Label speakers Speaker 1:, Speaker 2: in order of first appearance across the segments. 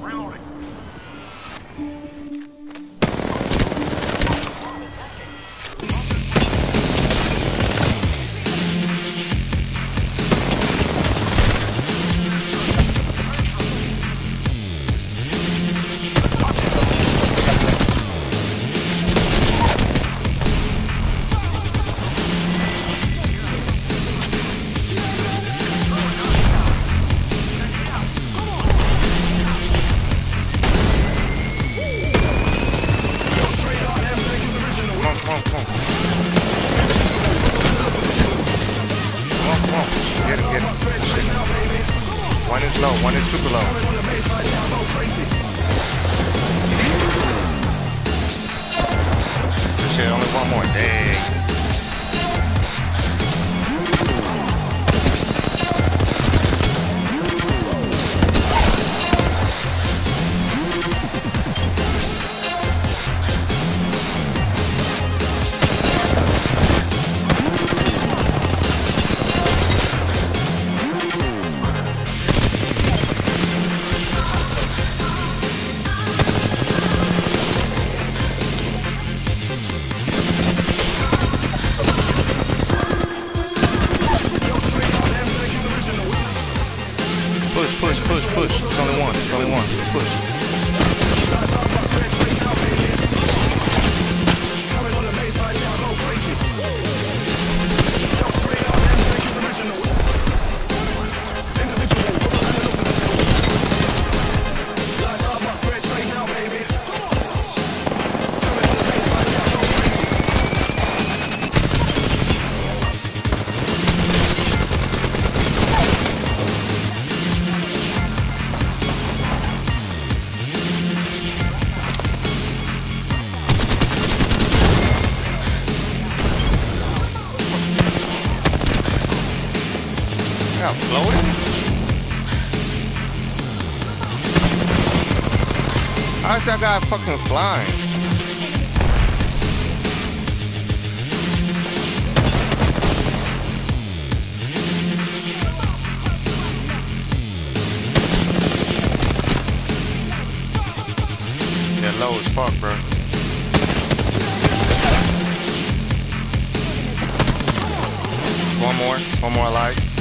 Speaker 1: Reloading. Super low. This shit, only one more. Dang. Push, push, push, push. It's only one. It's only one. Push. I got floated? How's that guy fucking flying? Low as fuck, bro. One more, one more light.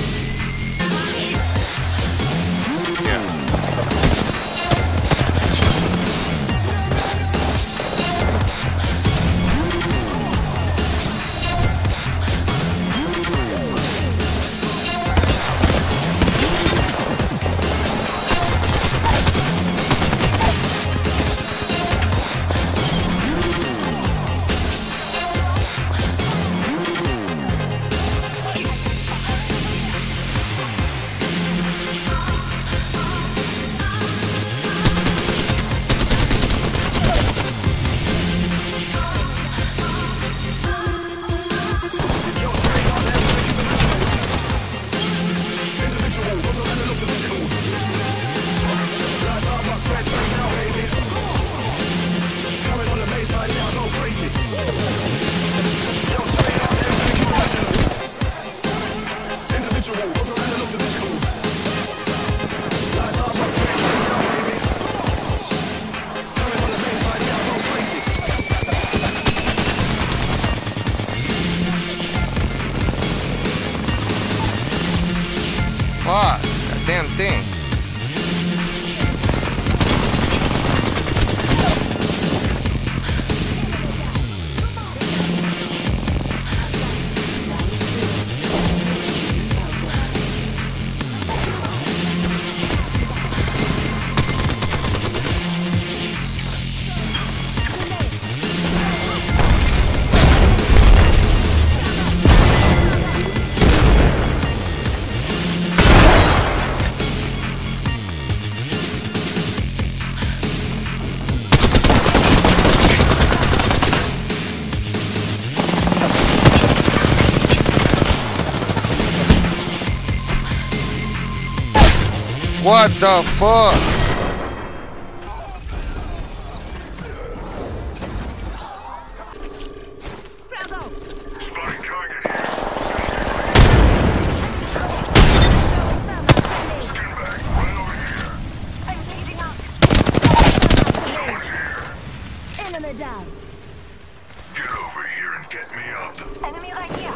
Speaker 2: Enemy right here.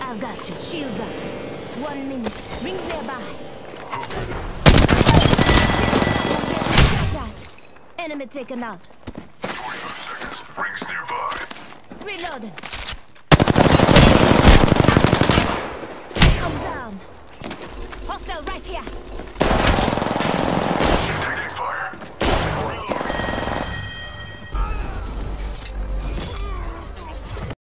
Speaker 2: I've got you. Shields up. One minute. Rings nearby. Enemy taken out.
Speaker 3: 45 seconds. Rings nearby.
Speaker 2: Reloading. I'm down. Hostile right here.